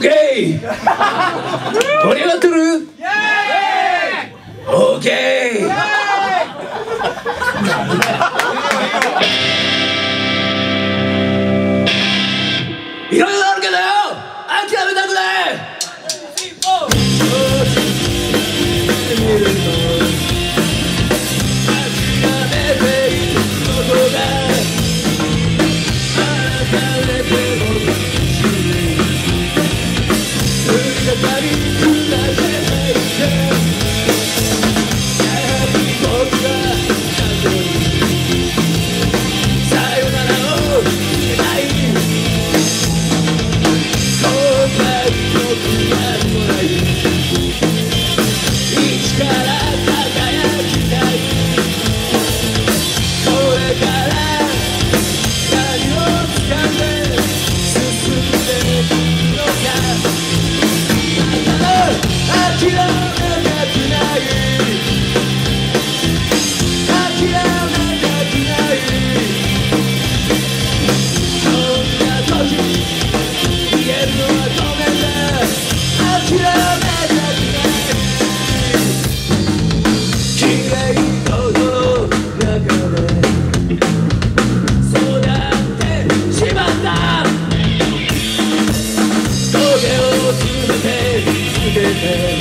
オッケー盛り上がってるオッケーいろいろ Hey.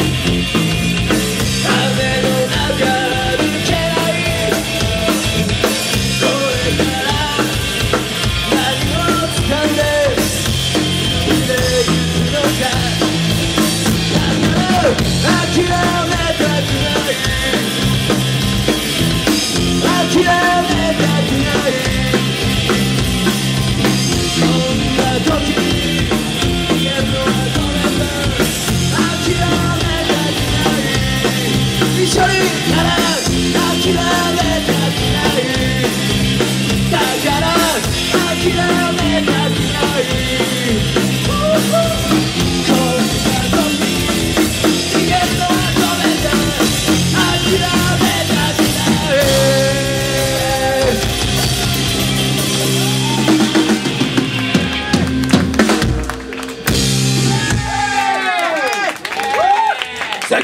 Ta